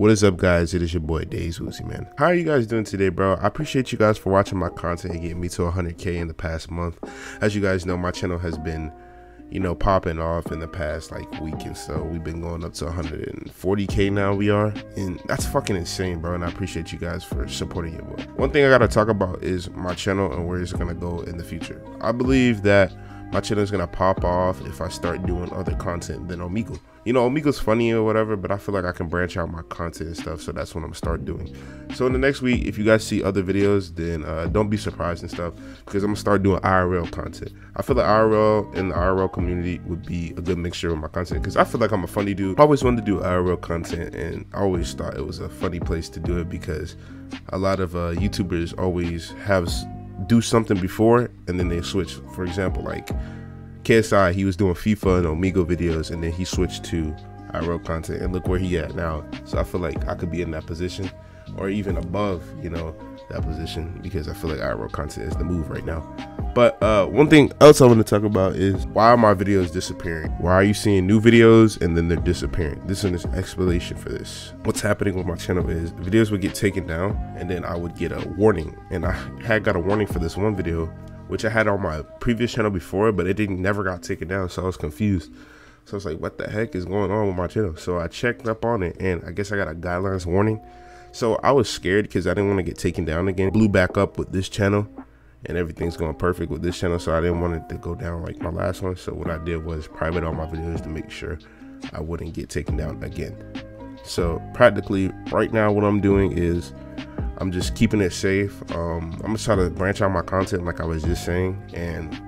What is up, guys? It is your boy Dazed Woozy, man. How are you guys doing today, bro? I appreciate you guys for watching my content and getting me to 100k in the past month. As you guys know, my channel has been, you know, popping off in the past like week and so. We've been going up to 140k now. We are, and that's fucking insane, bro. And I appreciate you guys for supporting it. Boy. One thing I gotta talk about is my channel and where it's gonna go in the future. I believe that my channel is gonna pop off if I start doing other content than Omegle. You know, Omegle's funny or whatever, but I feel like I can branch out my content and stuff, so that's what I'm gonna start doing. So in the next week, if you guys see other videos, then uh, don't be surprised and stuff, because I'm gonna start doing IRL content. I feel like IRL and the IRL community would be a good mixture of my content, because I feel like I'm a funny dude. I always wanted to do IRL content, and I always thought it was a funny place to do it because a lot of uh, YouTubers always have do something before and then they switch. For example, like KSI, he was doing FIFA and Omegle videos and then he switched to IRL content and look where he at now. So I feel like I could be in that position or even above, you know, that position because I feel like IRL content is the move right now. But uh, one thing else I want to talk about is why are my videos disappearing? Why are you seeing new videos and then they're disappearing? This is an explanation for this. What's happening with my channel is videos would get taken down and then I would get a warning. And I had got a warning for this one video, which I had on my previous channel before, but it didn't never got taken down. So I was confused. So I was like, what the heck is going on with my channel? So I checked up on it and I guess I got a guidelines warning. So I was scared because I didn't want to get taken down again. Blew back up with this channel and everything's going perfect with this channel so i didn't want it to go down like my last one so what i did was private all my videos to make sure i wouldn't get taken down again so practically right now what i'm doing is i'm just keeping it safe um, i'm gonna try to branch out my content like i was just saying and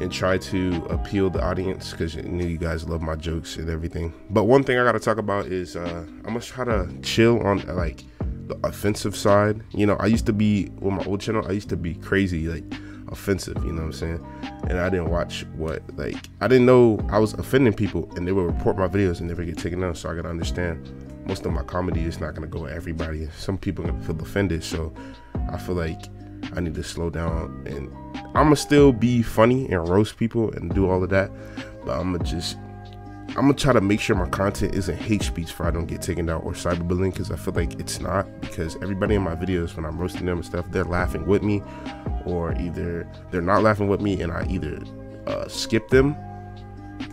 and try to appeal the audience because you know you guys love my jokes and everything but one thing i gotta talk about is uh, i'm gonna try to chill on like the offensive side. You know, I used to be with my old channel, I used to be crazy, like offensive, you know what I'm saying? And I didn't watch what like I didn't know I was offending people and they would report my videos and never get taken down. So I gotta understand most of my comedy is not gonna go at everybody. Some people are gonna feel offended. So I feel like I need to slow down and I'ma still be funny and roast people and do all of that. But I'ma just I'm gonna try to make sure my content isn't hate speech for I don't get taken down or cyberbullying because I feel like it's not because everybody in my videos when I'm roasting them and stuff they're laughing with me or either they're not laughing with me and I either uh, skip them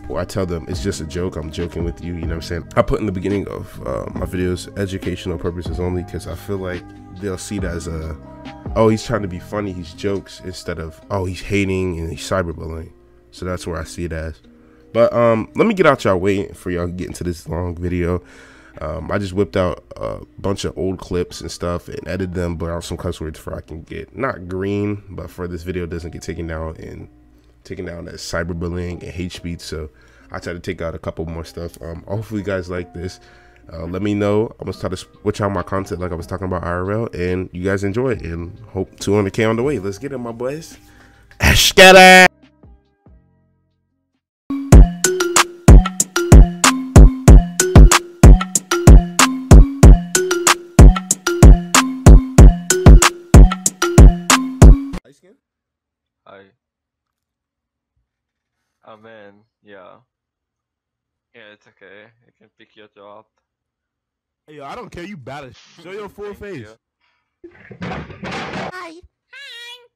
or I tell them it's just a joke I'm joking with you you know what I'm saying? I put in the beginning of uh, my videos educational purposes only because I feel like they'll see that as a oh he's trying to be funny he's jokes instead of oh he's hating and he's cyberbullying. So that's where I see it as but um, let me get out y'all way for y'all get into this long video. Um, I just whipped out a bunch of old clips and stuff and edited them, but out some cuss words for I can get not green, but for this video doesn't get taken down and taken down as cyberbullying and hate speech. So I try to take out a couple more stuff. Um, hopefully you guys like this. Uh, let me know. I'm gonna try to switch out my content like I was talking about IRL, and you guys enjoy it. And hope 200k on the way. Let's get it, my boys. Hi. Oh man, yeah. Yeah, it's okay. You can pick your job. Hey, yo, I don't care. You better show your full face. you. Hi. Hi.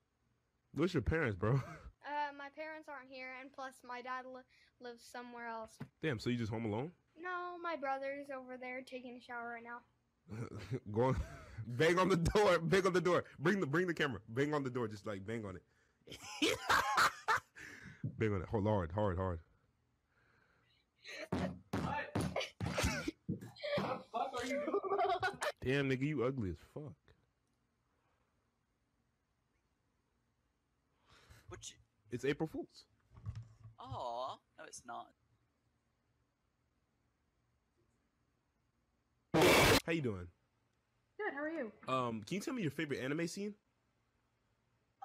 What's your parents, bro? Uh, my parents aren't here, and plus my dad li- lives somewhere else. Damn, so you just home alone? No, my brother's over there taking a shower right now. Go on, bang on the door, bang on the door. Bring the bring the camera, bang on the door, just like bang on it. Bang on it, hold hard, hard, hard. Damn, nigga, you ugly as fuck. What you... It's April Fools. Oh no it's not. How you doing? Good, how are you? Um, can you tell me your favorite anime scene?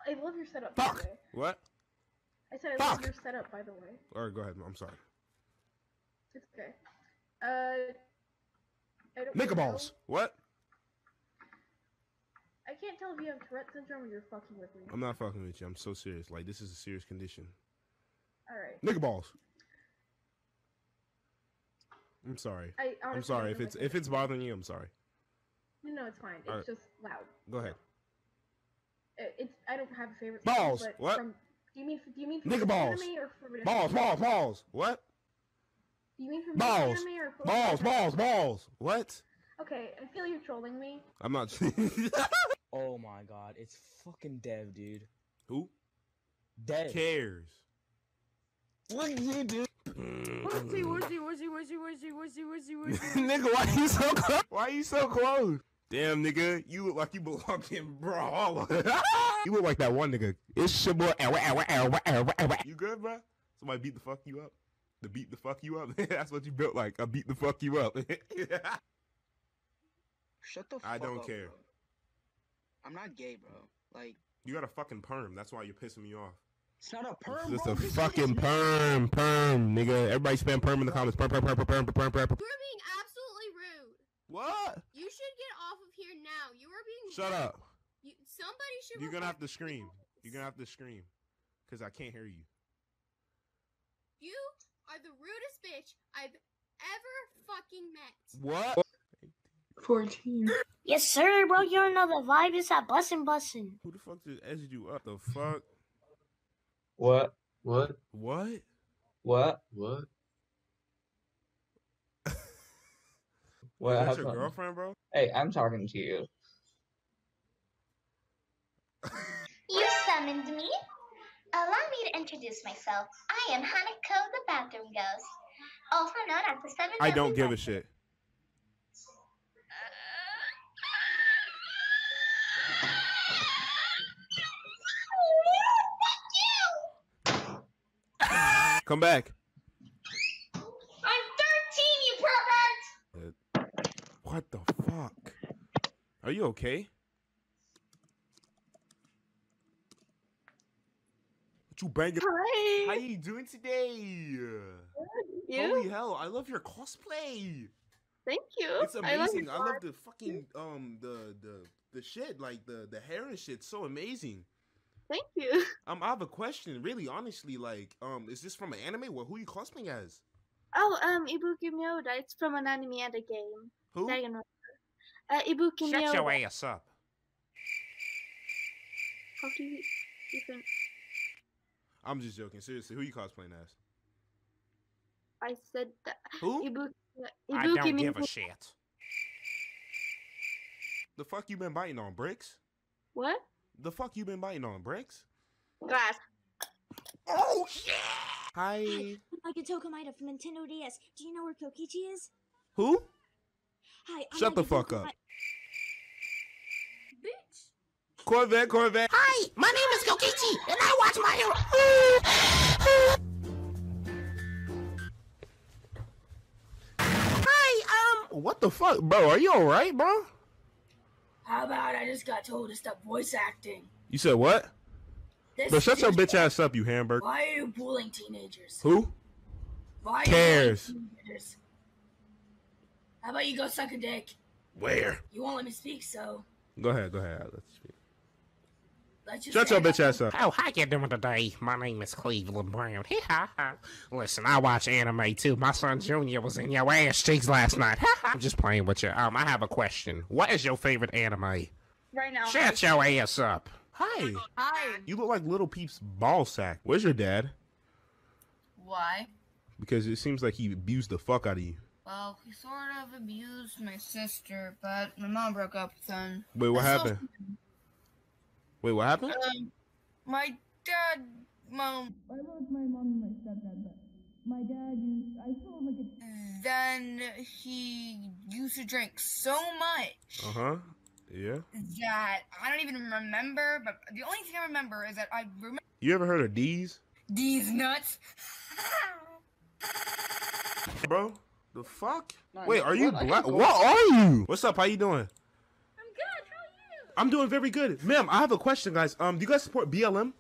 I love your setup, Fuck. What? I said I love Fuck. your setup, by the way. All right, go ahead. I'm sorry. It's okay. Uh, I don't know. balls. What? I can't tell if you have Tourette syndrome or you're fucking with me. I'm not fucking with you. I'm so serious. Like this is a serious condition. Alright. Nigga balls. I'm sorry. I I'm sorry if it's if it's bothering you. I'm sorry. No, no, it's fine. It's Alright. just loud. Go ahead. It- It's I don't have a favorite. Balls, But what? From, do you mean do you mean from Nigga balls. anime or from this Balls, balls, balls. What? Do you mean from Balls. anime or from Balls, balls, balls. What? Okay, I feel you're trolling me. I'm not. Oh my god, it's fucking Dev, dude. Who Dev. cares? What you do? Woozy, woozy, woozy, woozy, woozy, woozy, woozy, woozy. nigga, why are you so close? Why are you so close? Damn, nigga, you look like you belong in brawl. you look like that one nigga. It's your boy. You good, bro? Somebody beat the fuck you up. The beat the fuck you up. That's what you built like. I beat the fuck you up. Shut the fuck up. I don't up, care. bro. I'm not gay, bro. Like, you got a fucking perm. That's why you're pissing me off. it's not a perm, It's just a This fucking perm, perm, nigga. Everybody spam perm in the comments. Perm, perm, perm, perm, perm, perm, perm. perm. You're being absolutely rude. What? You should get off of here now. You are being Shut up. You, somebody should. You're gonna have to scream. you. You're gonna have to scream. Cause I can't hear you. You are the rudest bitch I've ever fucking met. What? 14. Yes, sir, bro. You don't know the vibe is that bussin' bussin'. Who the fuck just edged you up? The fuck? What? What? What? What? What? What Is that your girlfriend, bro? Hey, I'm talking to you. You summoned me? Allow me to introduce myself. I am Hanako the Bathroom Ghost, also known as the Seven I don't give a shit. Come back. I'm 13, you pervert! Uh, what the fuck? Are you okay? What you banging? How Hi. you doing today? You? Holy hell! I love your cosplay. Thank you. It's I love amazing. I love, the fucking um the the the shit like the the hair and shit. So amazing. Thank you. Um, I have a question. Really, honestly, like um, is this from an anime? What who you cosplaying as? Oh, um, Ibuki Mioda. It's from an anime and a game. Who? Dragon. Uh, Ibuki Mioda. ass up. How do you even? I'm just joking. Seriously, who you cosplaying as? I said that. Who? Ibuki. Uh, Ibuki Mioda. shit. The fuck you been biting on bricks? What? The fuck you been biting on bricks? Glass. Oh shit! Hi. I'm Akatoko Maida from Nintendo DS. Do you know where Kokichi is? Who? Hi, I'm Shut the Akatoko fuck up. Bitch. Corvette, Corvette. Hi, my name is Kokichi, and I watch my the fuck, bro? Are you alright, bro? How about I just got told to stop voice acting? You said what? This Bro, shut your bitch ass up, you hamburger. Why are you bullying teenagers? Who? Why are Cares. teenagers? How about you go suck a dick? Where? You won't let me speak, so Go ahead, go ahead. Let's speak. Let's just Shut say your bitch ass up. Oh, how you doing today? My name is Cleveland Brown. Hee ha ha. Listen, I watch anime too. My son Junior was in your ass cheeks last night. Ha ha. I'm just playing with you. Um, I have a question. What is your favorite anime? Right now. Shut your ass up. Hi. Hi. You look like Little Peep's ball sack. Where's your dad? Why? Because it seems like he abused the fuck out of you. Well, he sort of abused my sister, but my mom broke up with him. Wait, what That's so- happened? Wait, what happened? Um, my dad, mom. I loved my mom and my stepdad, but my dad used. I feel like it. Then he used to drink so much Uh huh. Yeah. that I don't even remember. But the only thing I remember is that I remember You ever heard of D's, these nuts. bro? The fuck? Nah, Wait, are you black? What are you? What's up? How you doing? I'm good. How are you? I'm doing very good, ma'am. I have a question, guys. Um, do you guys support BLM?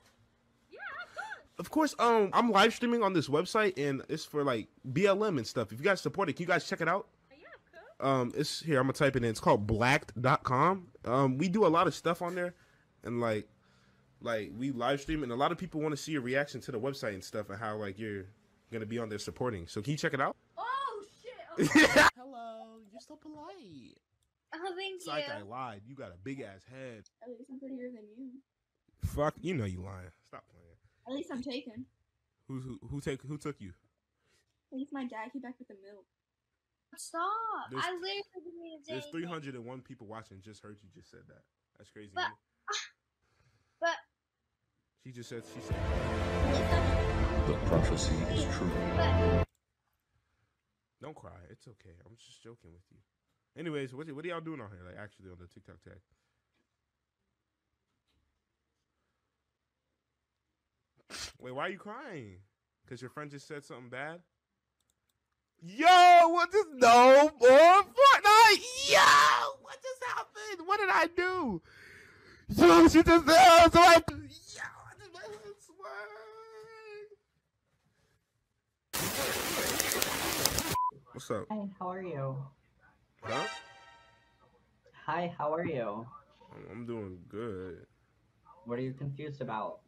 Yeah, of course. Of course. Um, I'm live streaming on this website, and it's for like BLM and stuff. If you guys support it, can you guys check it out? Yeah, of course. Um, it's here. I'm gonna type it in. It's called blacked.com. Um, we do a lot of stuff on there, and like, like we live stream, and a lot of people want to see your reaction to the website and stuff, and how like you're gonna be on there supporting. So can you check it out? Oh shit. Hello, you're so polite. Oh, thank It's you. like I lied. You got a big ass head. At least I'm prettier than you. Fuck, you know you lying. Stop playing. At least I'm taken. Who who who take who took you? At least my dad came back with the milk. Stop. There's- I literally didn't even say There's 301 people watching. Just heard you just said that. That's crazy. But- isn't? But She just said she said. The prophecy is true. Don't cry. It's okay. I'm just joking with you. Anyways, what what are y'all doing on here? Like actually on the TikTok tag. Wait, why are you crying? Cause your friend just said something bad. Yo, what just no boy Fortnite? Yo, what just happened? What did I do? Yo, she just uh, so I. Yo, I just head swerved. What's up? Hi, how are you? Huh? Hi, how are you? I'm- I'm doing good. What are you confused about?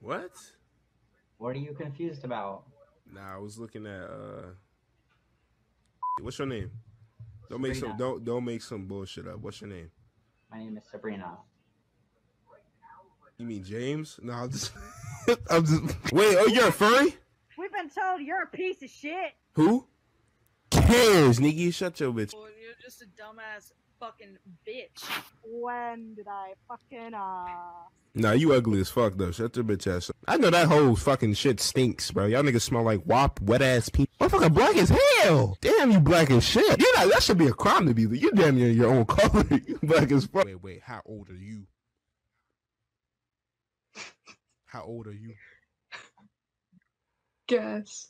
What? What are you confused about? Nah, I was looking at uh. What's your name? Don't make some don't don't make some bullshit up. What's your name? My name is Sabrina. You mean James? No, I'm just I'm just Wait, oh you're a furry? We've been told you're a piece of shit. Who? Cares, nigga, shut your bitch. Well, you're just a dumbass fucking bitch. When did I fucking uh? Nah, you ugly as fuck though. Shut your bitch ass up. I know that whole fucking shit stinks, bro. Y'all niggas smell like wop, wet ass people. Motherfucker black as hell. Damn, you black as shit. You know that should be a crime to be. But you damn near your own color. you black as fuck. Wait, wait. How old are you? How old are you? Guess.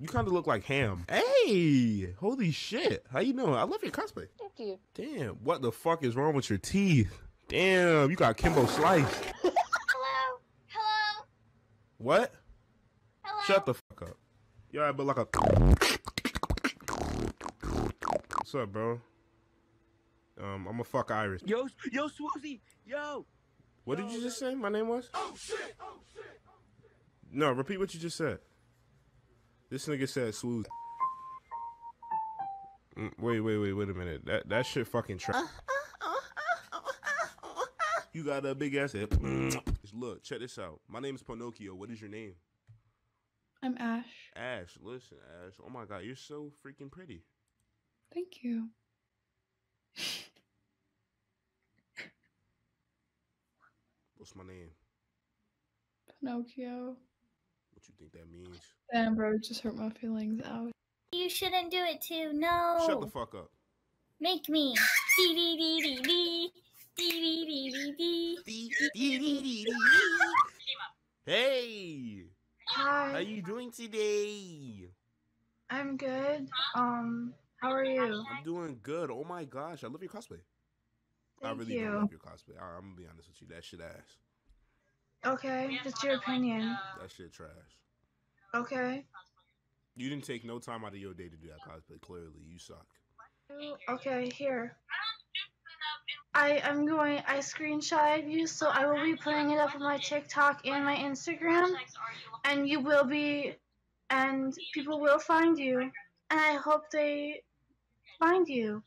You kind of look like Ham. Hey, holy shit. How you doing? I love your cosplay. Thank you. Damn, what the fuck is wrong with your teeth? Damn, you got Kimbo Slice. hello, hello, What? hello. Shut the fuck up. You alright, but like a. What's up, bro? Um, I'm a fuck Iris. Yo, yo, Swoozy, yo. What did you just say? My name was? Oh shit, oh shit. No, repeat what you just said. This nigga said smooth. Mm, Wait, wait, wait, wait a minute. That that shit fucking trash. You got a big ass head. Look, check this out. My name is Pinocchio. What is your name? I'm Ash. Ash. Listen, Ash. Oh my god, you're so freaking pretty. Thank you. What's my name? Pinocchio. What you think that means? Damn, bro, it just hurt my feelings out. You shouldn't do it too. No. Shut the fuck up. Make me. Dee dee dee dee dee. Dee dee dee dee dee. Hey, Hi. how you doing today? I'm good. Um, how are you? I'm doing good. Oh my gosh, I love your cosplay. I Thank really you. don't love your cosplay. I, I'm gonna be honest with you. That shit ass. Okay, that's your opinion. That shit trash. Okay. You didn't take no time out of your day to do that cosplay. Clearly, you suck. Okay, here. I am going. I screenshotted you, so I will be putting it up on my TikTok and my Instagram, and you will be, and people will find you, and I hope they find you.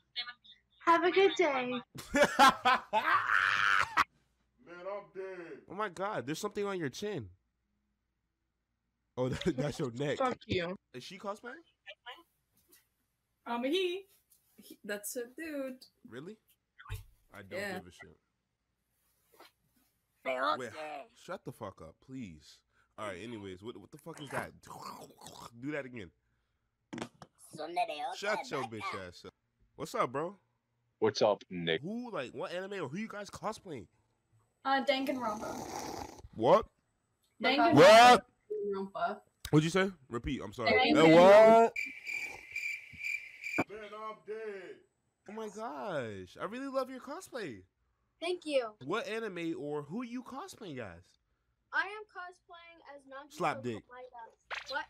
Have a good day. Man, dead. Oh my god, there's something on your chin. Oh, that, that's your neck. Fuck you. Is she cosplaying? Um, he. he that's a dude. Really? I don't Yeah. give a shit. Wait, shut the fuck up, please. All right. Anyways, what what the fuck is that? Do that again. Shut your bitch ass up. What's up, bro? What's up, Nick? Who like what anime or who you guys cosplaying? Uh, Danganronpa. What? Danganronpa. What? Danganronpa. What'd you say? Repeat. I'm sorry. Thank Uh, what? Man, I'm dead. Oh my gosh, I really love your cosplay. Thank you. What anime or who you cosplaying as? I am cosplaying as Nagito Slap dick. What?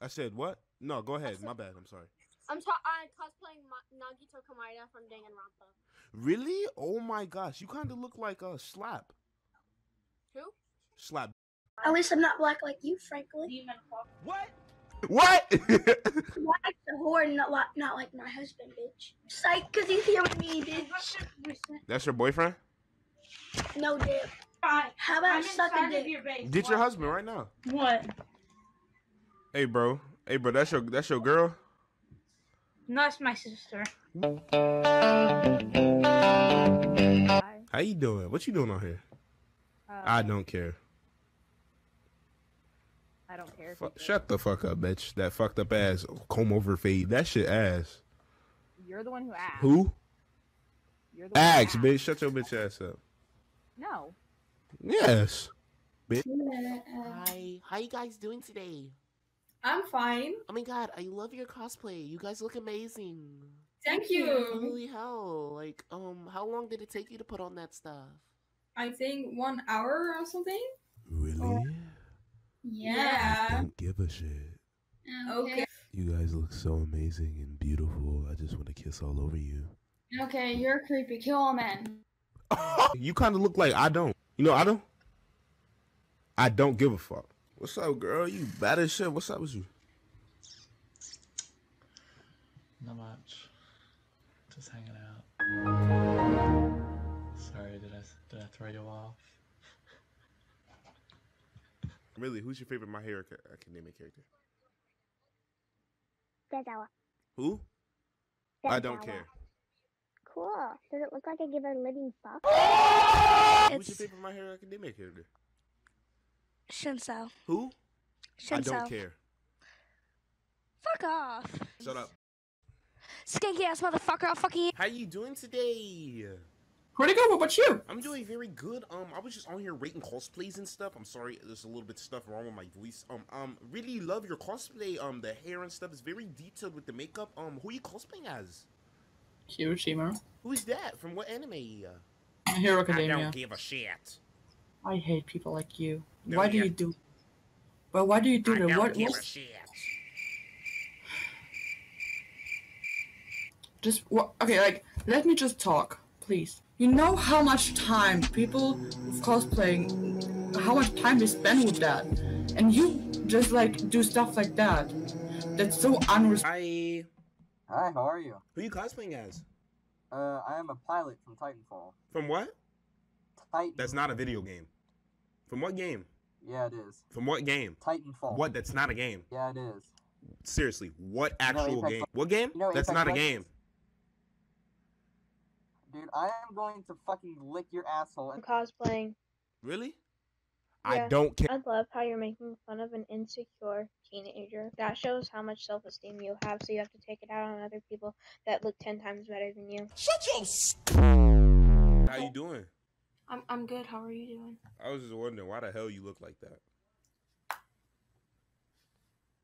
I said what? No, go ahead. My bad. I'm sorry. I'm ta- I'm cosplaying Ma- Nagito Komaeda from Danganronpa. Really? Oh my gosh, you kind of look like a slap. Who? Slap. At least I'm not black like you, frankly. What? What? Black the whore, not like not like my husband, bitch. Psych, cause he's here with me, bitch. That's your boyfriend? No dip. How about suck a dick? Get your husband right now. What? Hey, bro. Hey, bro. That's your that's your girl. No, it's my sister. How you doing? What you doing on here? I uh, don't care. I don't care. Fuck, shut the fuck up, bitch. That fucked up ass comb over fade. That shit ass. You're the one who asked. Who? You're the one who Axe, asked. bitch. Shut your bitch ass up. No. Yes. Bitch. Hi, how you guys doing today? I'm fine. Oh my god, I love your cosplay. You guys look amazing. Thank you. Holy hell! Like, um, how long did it take you to put on that stuff? I think one hour or something. Really? Yeah. Don't give a shit. Okay. You guys look so amazing and beautiful. I just want to kiss all over you. Okay, you're creepy. Kill a man. You kind of look like I don't. You know I don't. I don't give a fuck. What's up, girl? You bad as shit. What's up with you? Not much. Just hanging out. Sorry, did I did I throw you off? Really, who's your favorite My Hero Ac- uh, Academia character? Dezawa. Who? I don't care. Cool. Does it look like I give a living fuck? Who's your favorite My Hero Academia character? Shinso. Who? I Shinso. don't care. Fuck off. Shut up. Skanky ass motherfucker, I'll fucking How you doing today? Pretty good. What about you? I'm doing very good. Um, I was just on here rating cosplays and stuff. I'm sorry, there's a little bit of stuff wrong with my voice. Um, um, really love your cosplay. Um, the hair and stuff is very detailed with the makeup. Um, who are you cosplaying as? Hiroshima. Who is that? From what anime? My Hero I Academia. don't give a shit. I hate people like you. No, why do you do? But why do you do I that? don't What? give what a shit. just what? Okay, like let me just talk, please. You know how much time people with cosplaying, how much time they spend with that, and you just like do stuff like that. That's so unresponsible. Hi. Hi, how are you? Who are you cosplaying as? Uh, I am a pilot from Titanfall. From what? Titan. That's not a video game. From what game? Yeah, it is. From what game? Titanfall. What? That's not a game. Yeah, it is. Seriously, what You know actual game? Le- What game? you know That's Apex not a game. Dude, I am going to fucking lick your asshole. And- cosplaying. Really? I don't care. I love how you're making fun of an insecure teenager. That shows how much self esteem you have, so you have to take it out on other people that look ten times better than you. Shut your. How you doing? I'm I'm good. How are you doing? I was just wondering why the hell you look like that.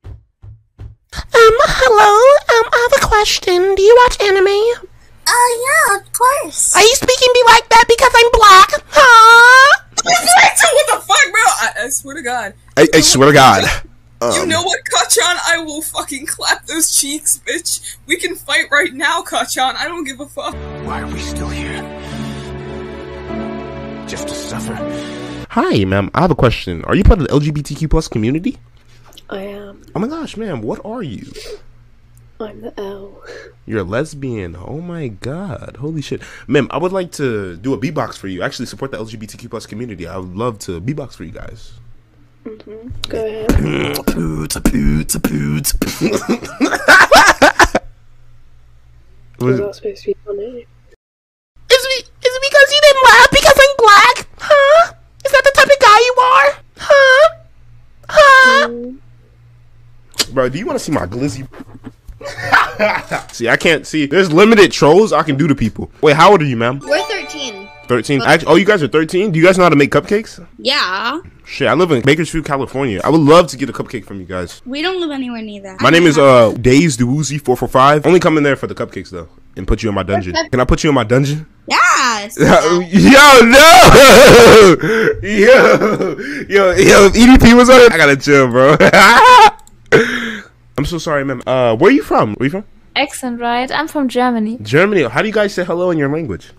Um, hello. Um, I have a question. Do you watch anime? Oh yeah, of course. Are you speaking me like that because I'm black? Huh? what the fuck, bro? I, I swear to God. I, I swear to God. you Um, know what, Kacchan? I will fucking clap those cheeks, bitch. We can fight right now, Kacchan. I don't give a fuck. Why are we still here? Just to suffer. Hi, ma'am. I have a question. Are you part of the LGBTQ plus community? I am. Oh my gosh, ma'am. What are you? I'm the L. You're a lesbian. Oh my god. Holy shit. Ma'am, I would like to do a beatbox for you. Actually support the LGBTQ plus community. I would love to beatbox for you guys. Mm-hmm. Go ahead. Poots, poots, poots. Was that supposed to be funny? Is it, is it because you didn't laugh because I'm black? Huh? Is that the type of guy you are? Huh? Huh? Bro, do you want to see my glizzy? see, I can't see. There's limited trolls I can do to people. Wait, how old are you, ma'am? We're 13. 13. Actually, oh, you guys are 13? Do you guys know how to make cupcakes? Yeah. Shit, I live in Bakersfield, California. I would love to get a cupcake from you guys. We don't live anywhere near that. My name is uh Days Dewoozy four four five. Only come in there for the cupcakes though, and put you in my dungeon. Can I put you in my dungeon? Yes. yo, no, yo, yo, yo. If EDP was on it, I gotta chill, bro. I'm so sorry, ma'am. Uh, where are you from? Where are you from? Excellent, right? I'm from Germany. Germany. How do you guys say hello in your language?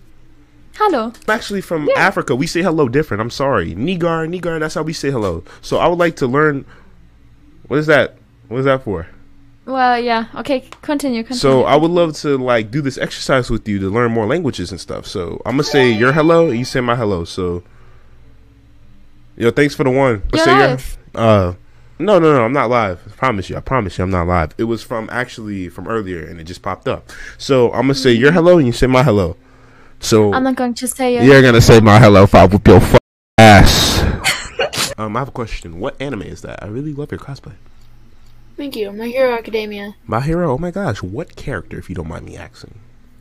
Hello. I'm actually from Africa. We say hello different. I'm sorry. Nigar, Nigar, that's how we say hello. So I would like to learn what is that? What is that for? Well, yeah. Okay, continue. continue. So I would love to like do this exercise with you to learn more languages and stuff. So I'm gonna say your hello, and you say my hello. So yo, thanks for the one. You're live. Your, uh, no, no, no, I'm not live. I promise you. I promise you, I'm not live. It was from actually from earlier, and it just popped up. So I'm gonna say your hello, and you say my hello. So I'm not going to say it. you're gonna say my hello five with your f- ass. um, I have a question. What anime is that? I really love your cosplay. Thank you. My Hero Academia. My hero. Oh my gosh, what character? If you don't mind me asking.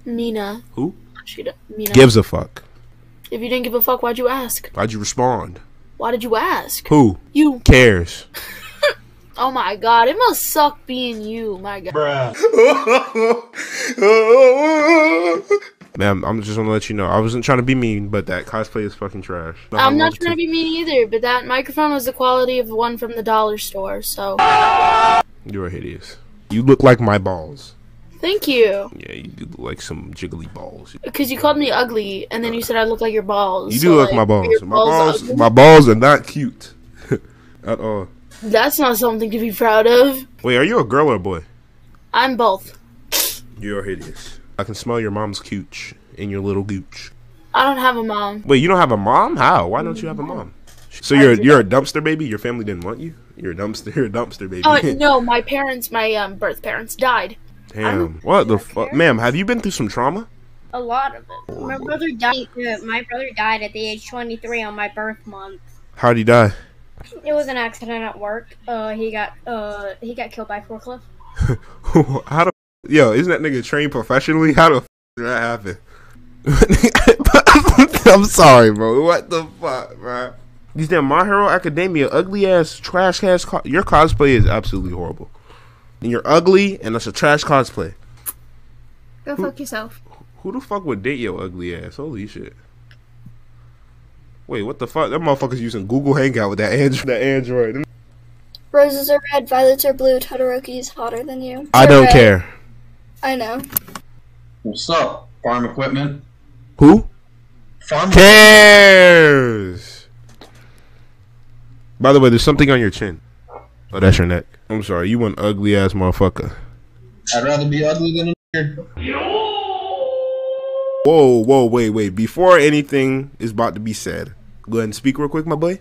Nina. Who? She d- Nina. Gives a fuck. If you didn't give a fuck, why'd you ask? Why'd you respond? Why did you ask? Who? You. Cares? Oh my god, it must suck being you. My god. Ma'am, I'm just gonna let you know. I wasn't trying to be mean, but that cosplay is fucking trash. No, I'm not trying to be mean either, but that microphone was the quality of one from the dollar store, so. You're hideous. You look like my balls. Thank you. Yeah, you do look like some jiggly balls. Because you called me ugly, and then you said I look like your balls. You so, do look like, my balls. My balls. ugly? My balls are not cute at all. That's not something to be proud of. Wait, are you a girl or a boy? I'm both. You're hideous. I can smell your mom's cooch in your little gooch. I don't have a mom. Wait, you don't have a mom? How? Why don't you have a mom? So you're you're a dumpster baby. Your family didn't want you. You're a dumpster. You're a dumpster baby. Oh no, my parents, my um, birth parents died. Damn. What the fuck, ma'am? Have you been through some trauma? A lot of it. My brother died. uh, My brother died at the age 23 on my birth month. How'd he die? It was an accident at work. Uh, he got uh he got killed by a forklift. How the yo? Isn't that nigga trained professionally? How the f- did that happen? I'm sorry, bro. What the fuck, bro? These damn My Hero Academia ugly ass trash ass. Co- your cosplay is absolutely horrible. And you're ugly, and that's a trash cosplay. Go fuck yourself. Who the fuck would date your ugly ass? Holy shit. Wait, what the fuck? That motherfucker's using Google Hangout with that Android. That Android. Roses are red, violets are blue, Todoroki is hotter than you. I They're don't red. care. I know. What's up, farm equipment? Who Farm cares? By the way, there's something on your chin. Oh, that's your neck. I'm sorry, you one ugly ass motherfucker. I'd rather be ugly than a nigger. Whoa, whoa, wait, wait. Before anything is about to be said, go ahead and speak real quick, my boy.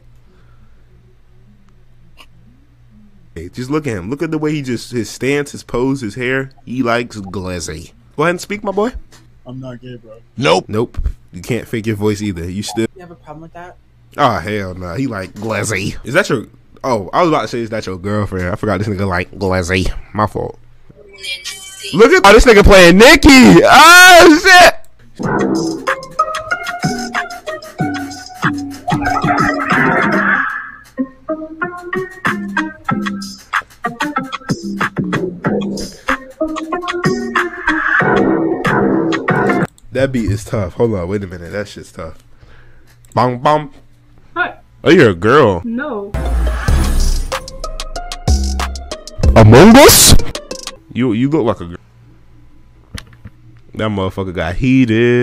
Hey, just look at him. Look at the way he just his stance, his pose, his hair. He likes glazzy. Go ahead and speak, my boy. I'm not gay, bro. Nope. Nope. You can't fake your voice either. You still. You have a problem with that? Oh hell no. He like glazzy. Is that your? Oh, I was about to say, is that your girlfriend? I forgot this nigga like glazzy. My fault. Look at oh, this nigga playing Nikki. Oh ah, shit. That beat is tough. Hold on, wait a minute. That shit's tough. Bong bong. Hi. Oh, you're a girl. No. Among Us? You you look like a girl. That motherfucker got heated.